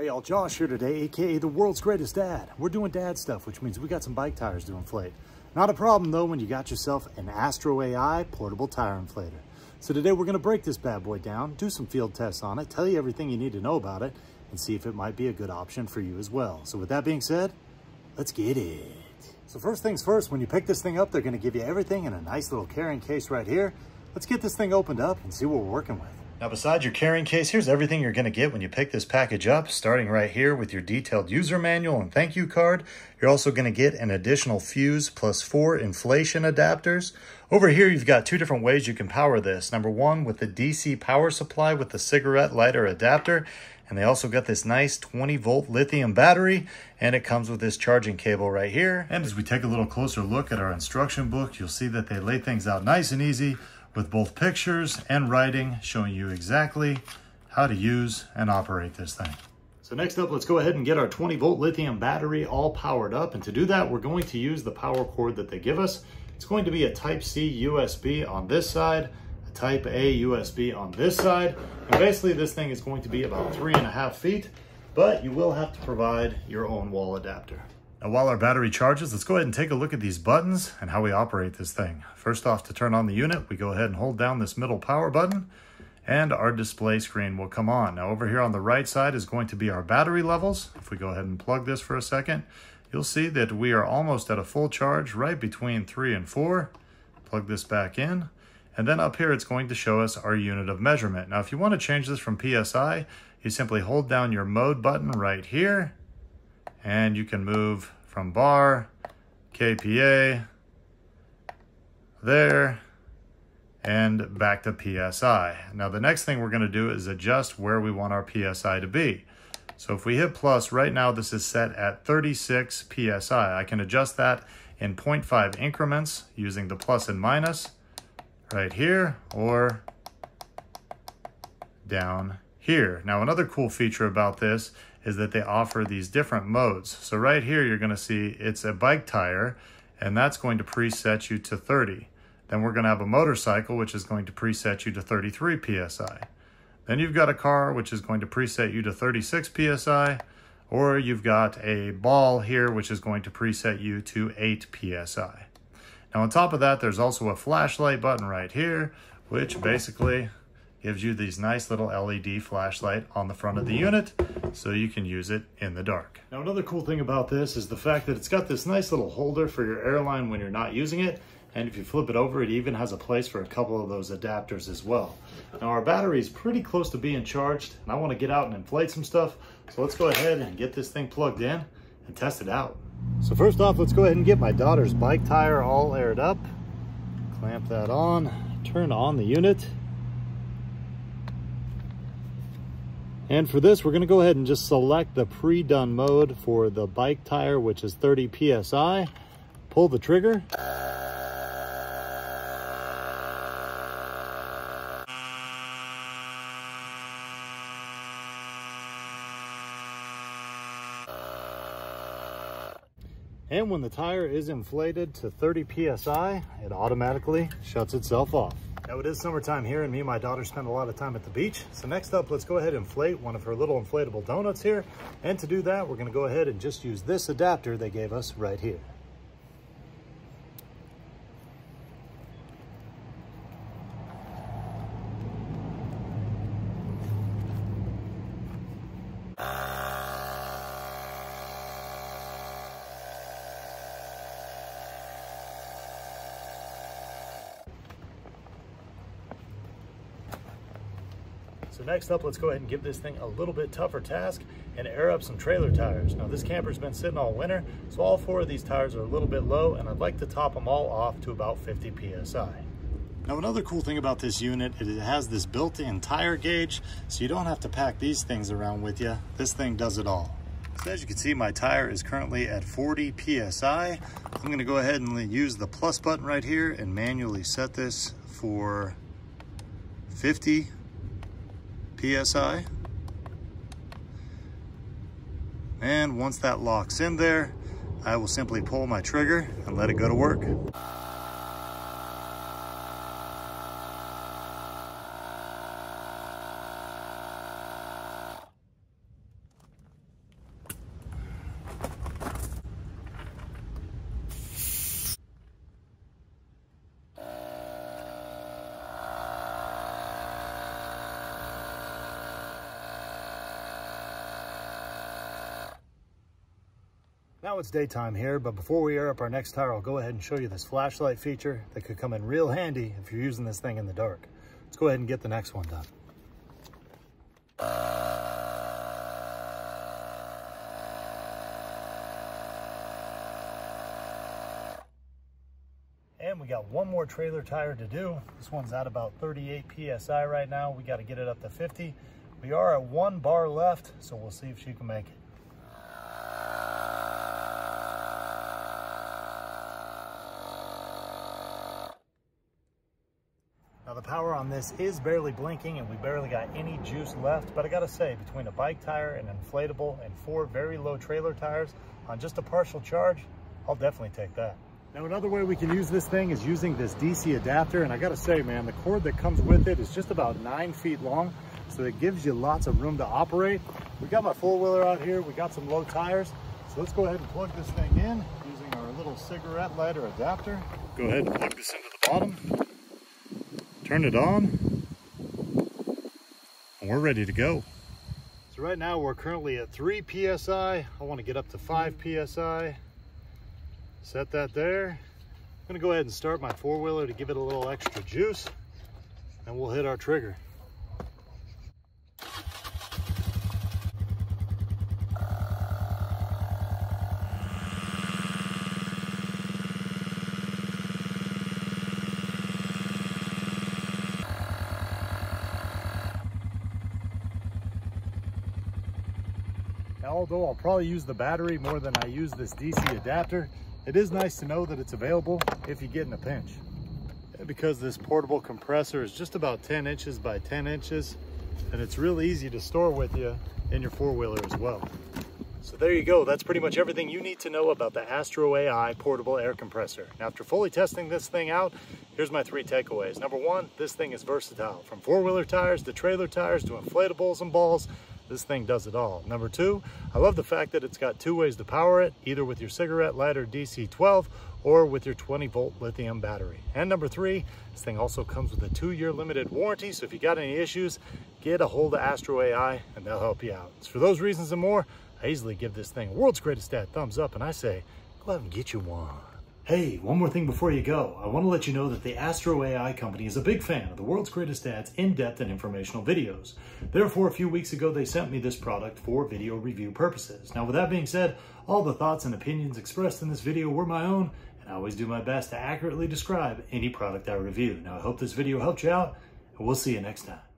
Hey y'all, Josh here today, aka the world's greatest dad. We're doing dad stuff, which means we got some bike tires to inflate. Not a problem though when you got yourself an Astro AI portable tire inflator. So today we're gonna break this bad boy down, do some field tests on it, tell you everything you need to know about it, and see if it might be a good option for you as well. So with that being said, let's get it. So first things first, when you pick this thing up, they're gonna give you everything in a nice little carrying case right here. Let's get this thing opened up and see what we're working with. Now besides your carrying case, here's everything you're gonna get when you pick this package up, starting right here with your detailed user manual and thank you card. You're also gonna get an additional fuse plus four inflation adapters. Over here, you've got two different ways you can power this. Number one, with the DC power supply with the cigarette lighter adapter, and they also got this nice 20 volt lithium battery and it comes with this charging cable right here. And as we take a little closer look at our instruction book, you'll see that they lay things out nice and easy with both pictures and writing showing you exactly how to use and operate this thing. So next up, let's go ahead and get our 20 volt lithium battery all powered up. And to do that, we're going to use the power cord that they give us. It's going to be a type C USB on this side, a type A USB on this side. And basically this thing is going to be about three and a half feet, but you will have to provide your own wall adapter. Now while our battery charges, let's go ahead and take a look at these buttons and how we operate this thing. First off, to turn on the unit, we go ahead and hold down this middle power button and our display screen will come on. Now over here on the right side is going to be our battery levels. If we go ahead and plug this for a second, you'll see that we are almost at a full charge right between three and four. Plug this back in. And then up here, it's going to show us our unit of measurement. Now, if you want to change this from PSI, you simply hold down your mode button right here and you can move from bar, KPA, there, and back to PSI. Now the next thing we're gonna do is adjust where we want our PSI to be. So if we hit plus, right now this is set at 36 PSI. I can adjust that in 0.5 increments using the plus and minus right here or down here. Now another cool feature about this is that they offer these different modes. So right here, you're gonna see it's a bike tire, and that's going to preset you to 30. Then we're gonna have a motorcycle, which is going to preset you to 33 PSI. Then you've got a car, which is going to preset you to 36 PSI, or you've got a ball here, which is going to preset you to 8 PSI. Now on top of that, there's also a flashlight button right here, which basically gives you these nice little LED flashlight on the front of the unit so you can use it in the dark. Now another cool thing about this is the fact that it's got this nice little holder for your airline when you're not using it and if you flip it over it even has a place for a couple of those adapters as well. Now our battery is pretty close to being charged and I want to get out and inflate some stuff so let's go ahead and get this thing plugged in and test it out. So first off let's go ahead and get my daughter's bike tire all aired up. Clamp that on, turn on the unit And for this, we're gonna go ahead and just select the pre-done mode for the bike tire, which is 30 PSI. Pull the trigger. And when the tire is inflated to 30 PSI, it automatically shuts itself off. Now it is summertime here and me and my daughter spend a lot of time at the beach. So next up, let's go ahead and inflate one of her little inflatable donuts here. And to do that, we're gonna go ahead and just use this adapter they gave us right here. So next up, let's go ahead and give this thing a little bit tougher task and air up some trailer tires. Now this camper's been sitting all winter, so all four of these tires are a little bit low and I'd like to top them all off to about 50 PSI. Now another cool thing about this unit is it has this built-in tire gauge, so you don't have to pack these things around with you. This thing does it all. So as you can see, my tire is currently at 40 PSI. I'm gonna go ahead and use the plus button right here and manually set this for 50 PSI. And once that locks in there, I will simply pull my trigger and let it go to work. Now it's daytime here, but before we air up our next tire, I'll go ahead and show you this flashlight feature that could come in real handy if you're using this thing in the dark. Let's go ahead and get the next one done. And we got one more trailer tire to do. This one's at about 38 PSI right now. We got to get it up to 50. We are at one bar left, so we'll see if she can make it. Now the power on this is barely blinking and we barely got any juice left, but I gotta say, between a bike tire, an inflatable, and four very low trailer tires on just a partial charge, I'll definitely take that. Now another way we can use this thing is using this DC adapter, and I gotta say, man, the cord that comes with it is just about nine feet long, so it gives you lots of room to operate. We got my four-wheeler out here, we got some low tires, so let's go ahead and plug this thing in using our little cigarette lighter adapter. Go ahead and plug this into the bottom turn it on, and we're ready to go. So right now we're currently at 3 PSI. I want to get up to 5 PSI. Set that there. I'm gonna go ahead and start my four-wheeler to give it a little extra juice, and we'll hit our trigger. Although I'll probably use the battery more than I use this DC adapter, it is nice to know that it's available if you get in a pinch. Because this portable compressor is just about 10 inches by 10 inches, and it's real easy to store with you in your four-wheeler as well. So there you go. That's pretty much everything you need to know about the Astro AI portable air compressor. Now, after fully testing this thing out, here's my three takeaways. Number one, this thing is versatile. From four-wheeler tires to trailer tires to inflatables and balls, this thing does it all. Number two, I love the fact that it's got two ways to power it, either with your cigarette lighter DC-12 or with your 20 volt lithium battery. And number three, this thing also comes with a two year limited warranty. So if you got any issues, get a hold of Astro AI and they'll help you out. For those reasons and more, I easily give this thing world's greatest dad thumbs up and I say, go out and get you one. Hey, one more thing before you go. I want to let you know that the Astro AI company is a big fan of the world's greatest dad's in-depth and informational videos. Therefore, a few weeks ago, they sent me this product for video review purposes. Now, with that being said, all the thoughts and opinions expressed in this video were my own, and I always do my best to accurately describe any product I review. Now, I hope this video helped you out, and we'll see you next time.